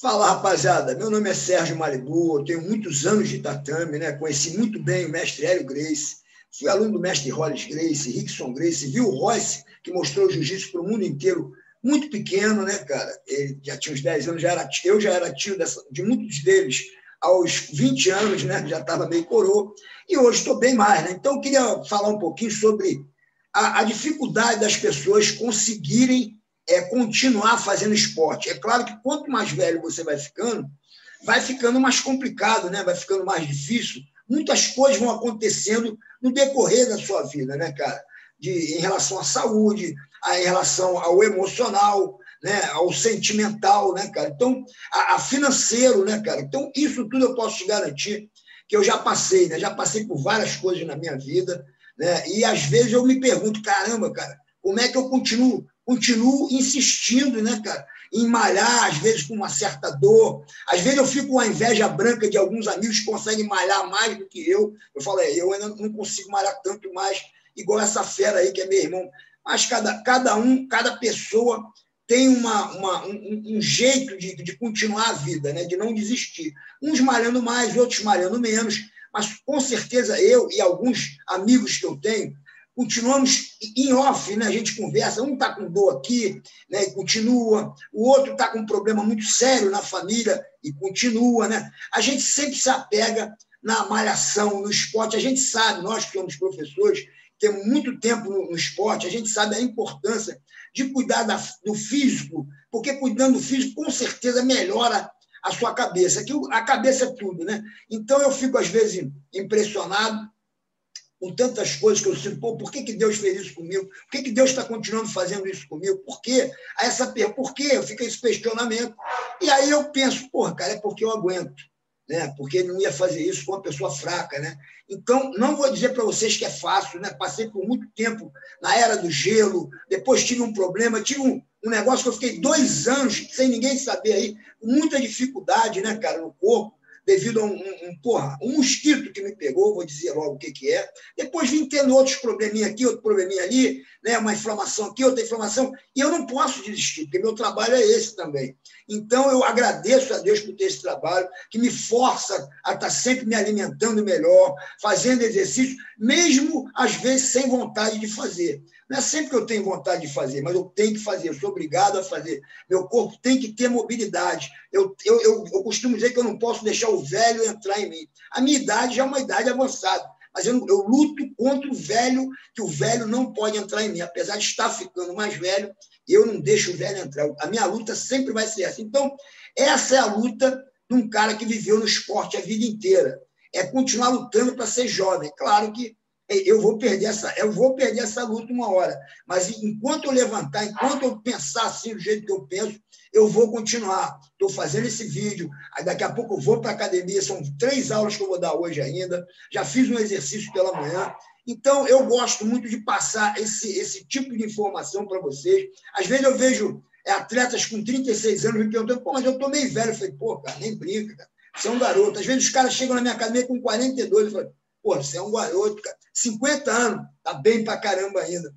Fala, rapaziada. Meu nome é Sérgio Malibu, eu tenho muitos anos de tatame, né? Conheci muito bem o mestre Hélio Grace, fui aluno do mestre Hollis Grace, Rickson Grace, viu o Royce, que mostrou o jiu-jitsu para o mundo inteiro, muito pequeno, né, cara? Ele já tinha uns 10 anos, já era, eu já era tio dessa, de muitos deles aos 20 anos, né? Já estava meio coroa, e hoje estou bem mais, né? Então, eu queria falar um pouquinho sobre a, a dificuldade das pessoas conseguirem é continuar fazendo esporte. É claro que quanto mais velho você vai ficando, vai ficando mais complicado, né? vai ficando mais difícil. Muitas coisas vão acontecendo no decorrer da sua vida, né, cara? De, em relação à saúde, a, em relação ao emocional, né, ao sentimental, né, cara? Então, a, a, financeiro, né, cara? Então, isso tudo eu posso te garantir que eu já passei, né? Já passei por várias coisas na minha vida, né? E às vezes eu me pergunto, caramba, cara, como é que eu continuo continuo insistindo, né, cara, em malhar, às vezes com uma certa dor. Às vezes eu fico com a inveja branca de alguns amigos que conseguem malhar mais do que eu. Eu falo, é, eu ainda não consigo malhar tanto mais, igual essa fera aí, que é meu irmão. Mas cada, cada um, cada pessoa tem uma, uma um, um, jeito de, de continuar a vida, né? de não desistir. Uns malhando mais, outros malhando menos, mas com certeza eu e alguns amigos que eu tenho, continuamos em off, né? a gente conversa, um está com dor aqui né? e continua, o outro está com um problema muito sério na família e continua. Né? A gente sempre se apega na malhação, no esporte, a gente sabe, nós que somos professores, temos muito tempo no, esporte, a gente sabe a importância de cuidar da, do físico, porque cuidando do físico, com certeza, melhora a sua cabeça, que a cabeça é tudo, né? Então eu fico, às vezes, impressionado com tantas coisas que eu sinto, por que, que Deus fez isso comigo? Por que, que Deus está continuando fazendo isso comigo? Por quê? Aí essa por quê? Eu fico esse questionamento. E aí eu penso, porra, cara, é porque eu aguento. Né? Porque ele não ia fazer isso com uma pessoa fraca. Né? Então, não vou dizer para vocês que é fácil, né? Passei por muito tempo na era do gelo, depois tive um problema, tive um, um negócio que eu fiquei dois anos sem ninguém saber aí, muita dificuldade, né, cara, no corpo devido a um, um, porra, um mosquito que me pegou, vou dizer logo o que, que é. Depois vim tendo outros probleminha aqui, outro probleminha ali, né? uma inflamação aqui, outra inflamação, e eu não posso desistir, porque meu trabalho é esse também. Então, eu agradeço a Deus por ter esse trabalho, que me força a estar sempre me alimentando melhor, fazendo exercício, mesmo às vezes sem vontade de fazer. Não é sempre que eu tenho vontade de fazer, mas eu tenho que fazer, eu sou obrigado a fazer. Meu corpo tem que ter mobilidade. Eu, eu, eu, eu costumo dizer que eu não posso deixar o velho entrar em mim. A minha idade já é uma idade avançada, mas eu, eu luto contra o velho, que o velho não pode entrar em mim. Apesar de estar ficando mais velho, eu não deixo o velho entrar. A minha luta sempre vai ser essa. Então, essa é a luta de um cara que viveu no esporte a vida inteira. É continuar lutando para ser jovem. Claro que eu vou perder essa, eu vou perder essa luta uma hora. Mas enquanto eu levantar, enquanto eu pensar assim do jeito que eu penso, eu vou continuar. Estou fazendo esse vídeo, aí daqui a pouco eu vou para a academia, são três aulas que eu vou dar hoje ainda. Já fiz um exercício pela manhã. Então, eu gosto muito de passar esse, esse tipo de informação para vocês. Às vezes eu vejo é, atletas com 36 anos me perguntando, pô, mas eu estou meio velho. Eu falei, pô, cara, nem brinca, cara. Você é um garoto. Às vezes os caras chegam na minha academia com 42. Eu falo, Pô, você é um garoto, cara. 50 anos, tá bem pra caramba ainda.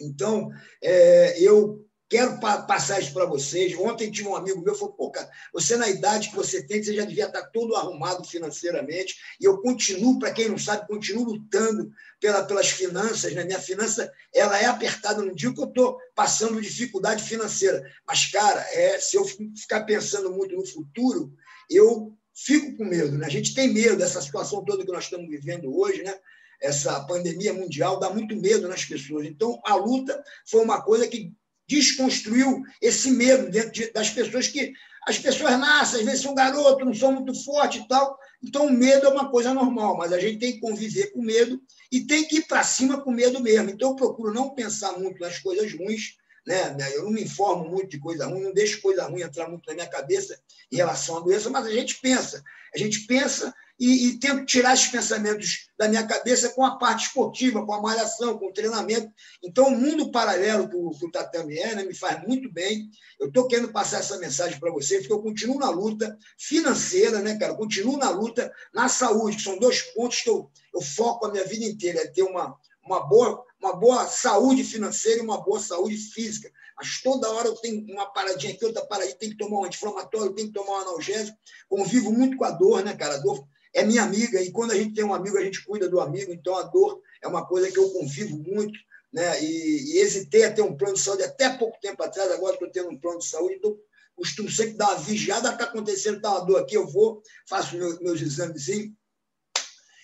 Então, é, eu quero pa passar isso para vocês. Ontem tive um amigo meu falou: pô, cara, você na idade que você tem, você já devia estar tá todo arrumado financeiramente. E eu continuo, para quem não sabe, continuo lutando pela, pelas finanças. Né? Minha finança ela é apertada. Não digo que eu estou passando dificuldade financeira, mas, cara, é, se eu ficar pensando muito no futuro, eu fico com medo. Né? A gente tem medo dessa situação toda que nós estamos vivendo hoje, né? essa pandemia mundial dá muito medo nas pessoas. Então, a luta foi uma coisa que desconstruiu esse medo dentro de, das pessoas que as pessoas nascem, às vezes são garotos, não são muito fortes e tal. Então, o medo é uma coisa normal, mas a gente tem que conviver com medo e tem que ir para cima com medo mesmo. Então, eu procuro não pensar muito nas coisas ruins, né? Eu não me informo muito de coisa ruim, não deixo coisa ruim entrar muito na minha cabeça em relação à doença, mas a gente pensa. A gente pensa e, e tento tirar esses pensamentos da minha cabeça com a parte esportiva, com a malhação, com o treinamento. Então, o mundo paralelo que o, que o tatame é, né, me faz muito bem. Eu estou querendo passar essa mensagem para vocês, porque eu continuo na luta financeira, né, cara? Eu continuo na luta na saúde, que são dois pontos que eu, eu foco a minha vida inteira, é ter uma, uma boa uma boa saúde financeira e uma boa saúde física. Mas toda hora eu tenho uma paradinha aqui, outra paradinha, tem que tomar um anti-inflamatório, tem que tomar um analgésico. Convivo muito com a dor, né, cara? A dor é minha amiga, e quando a gente tem um amigo, a gente cuida do amigo, então a dor é uma coisa que eu convivo muito, né? E, e hesitei a ter um plano de saúde até pouco tempo atrás, agora estou tendo um plano de saúde, então costumo sempre dar uma vigiada, está acontecendo, está uma dor aqui, eu vou, faço meu, meus exames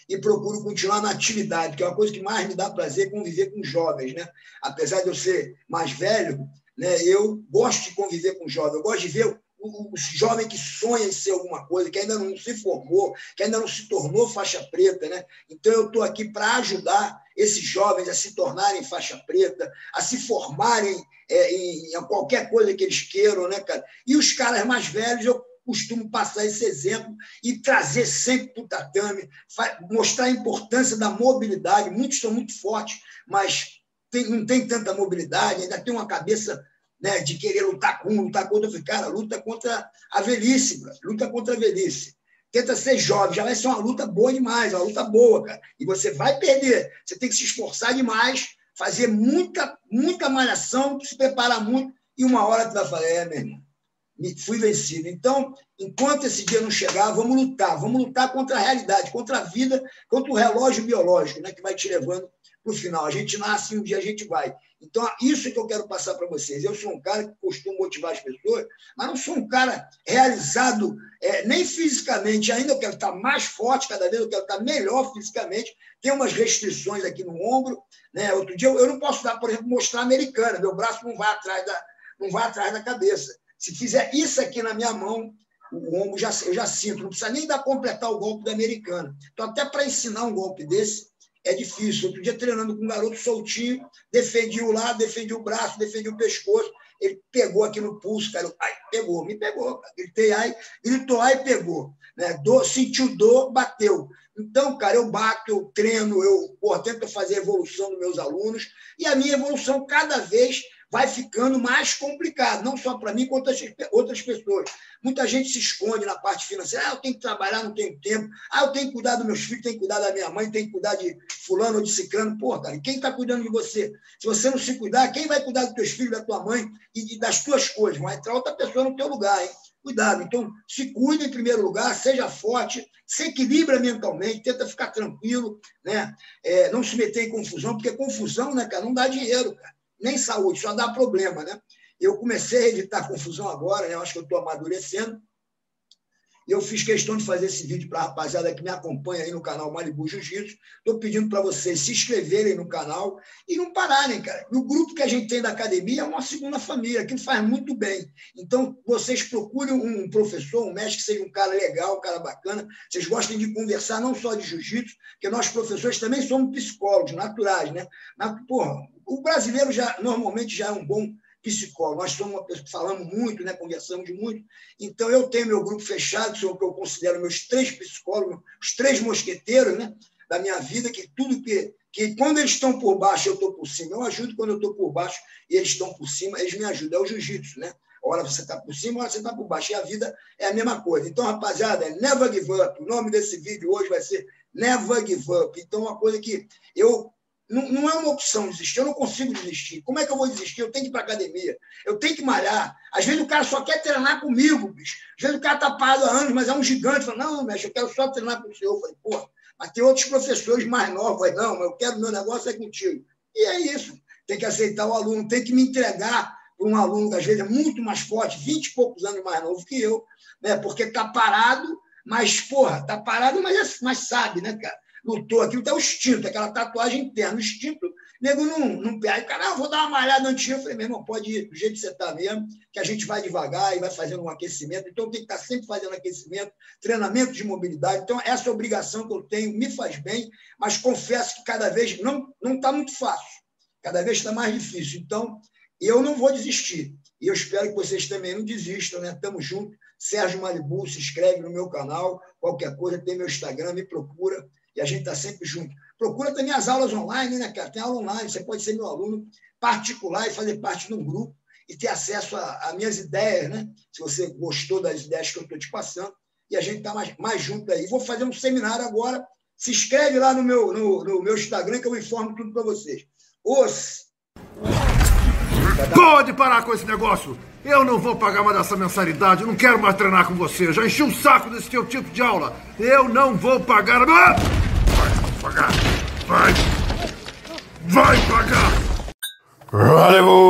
e procuro continuar na atividade, que é uma coisa que mais me dá prazer conviver com jovens, né? Apesar de eu ser mais velho, né, eu gosto de conviver com jovens, eu gosto de ver o, jovem que sonha em ser alguma coisa, que ainda não se formou, que ainda não se tornou faixa preta, né? Então eu estou aqui para ajudar esses jovens a se tornarem faixa preta, a se formarem é, em, em, qualquer coisa que eles queiram, né, cara? E os caras mais velhos, eu costumo passar esse exemplo e trazer sempre para o tatame, mostrar a importância da mobilidade. Muitos são muito fortes, mas tem, não tem tanta mobilidade, ainda tem uma cabeça né, de querer lutar com um, lutar contra outro. Cara, luta contra a velhice, cara. luta contra a velhice. Tenta ser jovem, já vai ser uma luta boa demais, uma luta boa, cara. E você vai perder. Você tem que se esforçar demais, fazer muita, muita malhação, se preparar muito, e uma hora tu vai falar, é, meu irmão, fui vencido. Então, enquanto esse dia não chegar, vamos lutar, vamos lutar contra a realidade, contra a vida, contra o relógio biológico, né, que vai te levando para o final. A gente nasce e um dia a gente vai. Então, isso que eu quero passar para vocês. Eu sou um cara que costumo motivar as pessoas, mas não sou um cara realizado é, nem fisicamente. Ainda eu quero estar mais forte, cada vez eu quero estar melhor fisicamente. Tem umas restrições aqui no ombro. Né? Outro dia eu não posso dar, por exemplo, mostrar americana. Meu braço não vai atrás da, não vai atrás da cabeça. Se fizer isso aqui na minha mão, o ombro já, eu já sinto. Não precisa nem dar completar o golpe da americana. Então, até para ensinar um golpe desse, é difícil. Outro dia, treinando com um garoto soltinho, defendi o lado, defendi o braço, defendi o pescoço. Ele pegou aqui no pulso, cara. Ai, pegou, me pegou. Gritei, ai, gritou, ai, pegou. Né? Dor, sentiu dor, bateu. Então, cara, eu bato, eu treino, eu porra, tento fazer evolução dos meus alunos, e a minha evolução cada vez vai ficando mais complicado, não só para mim, quanto outras pessoas. Muita gente se esconde na parte financeira. Ah, eu tenho que trabalhar, não tenho tempo. Ah, eu tenho que cuidar dos meus filhos, tenho que cuidar da minha mãe, tenho que cuidar de fulano ou de ciclano. Pô, cara, quem está cuidando de você? Se você não se cuidar, quem vai cuidar dos teus filhos, da tua mãe e das tuas coisas? Vai entrar outra pessoa no teu lugar, hein? Cuidado. Então, se cuida em primeiro lugar, seja forte, se equilibra mentalmente, tenta ficar tranquilo, né? É, não se meter em confusão, porque confusão, né, cara, não dá dinheiro, cara nem saúde, só dá problema, né? Eu comecei a evitar confusão agora, né? Eu acho que eu estou amadurecendo. Eu fiz questão de fazer esse vídeo para a rapaziada que me acompanha aí no canal Malibu Jiu-Jitsu. Estou pedindo para vocês se inscreverem no canal e não pararem, cara. o grupo que a gente tem da academia é uma segunda família, que faz muito bem. Então, vocês procurem um professor, um mestre que seja um cara legal, um cara bacana. Vocês gostem de conversar não só de jiu-jitsu, porque nós professores também somos psicólogos naturais, né? Mas, porra, o brasileiro já normalmente já é um bom psicólogo. Nós somos falamos muito, né? conversamos muito. Então, eu tenho meu grupo fechado, que são que eu considero meus três psicólogos, os três mosqueteiros né? da minha vida, que tudo que. que quando eles estão por baixo, eu estou por cima. Eu ajudo quando eu estou por baixo e eles estão por cima, eles me ajudam. É o jiu-jitsu, né? Hora você está por cima, hora você está por baixo. E a vida é a mesma coisa. Então, rapaziada, é Never Give Up. O nome desse vídeo hoje vai ser Never Give Up. Então, uma coisa que eu não, não, é uma opção desistir, eu não consigo desistir. Como é que eu vou desistir? Eu tenho que ir para academia, eu tenho que malhar. Às vezes o cara só quer treinar comigo, bicho. Às vezes o cara está parado há anos, mas é um gigante. Fala, não, mestre, eu quero só treinar com o senhor. Eu falei, pô, mas tem outros professores mais novos. Falei, não, eu quero, meu negócio é contigo. E é isso. Tem que aceitar o aluno, tem que me entregar para um aluno, às vezes, é muito mais forte, 20 e poucos anos mais novo que eu, né? porque está parado, mas, porra, está parado, mas, é, mas sabe, né, cara? Lutou aquilo, tá o instinto, aquela tatuagem interna. O instinto, nego não, não perde. Cara, ah, vou dar uma malhada antes. Eu falei, meu irmão, pode ir do jeito que você está mesmo, que a gente vai devagar e vai fazendo um aquecimento. Então, tem que estar tá sempre fazendo aquecimento, treinamento de mobilidade. Então, essa obrigação que eu tenho me faz bem, mas confesso que cada vez não está muito fácil. Cada vez está mais difícil. Então, eu não vou desistir. E eu espero que vocês também não desistam, né? Tamo junto. Sérgio Malibu, se inscreve no meu canal. Qualquer coisa, tem meu Instagram, me procura e a gente está sempre junto. Procura também as aulas online, né, cara? Tem aula online, você pode ser meu aluno particular e fazer parte de um grupo e ter acesso a, minhas ideias, né? Se você gostou das ideias que eu estou te passando, e a gente está mais, mais junto aí. Vou fazer um seminário agora. Se inscreve lá no meu, no, no meu Instagram que eu informo tudo para vocês. os. Pode parar com esse negócio! Eu não vou pagar mais essa mensalidade, eu não quero mais treinar com você. Eu já enchi o saco desse teu tipo de aula. Eu não vou pagar. Ah! Vai pagar! Vai! Vai pagar! Malibu!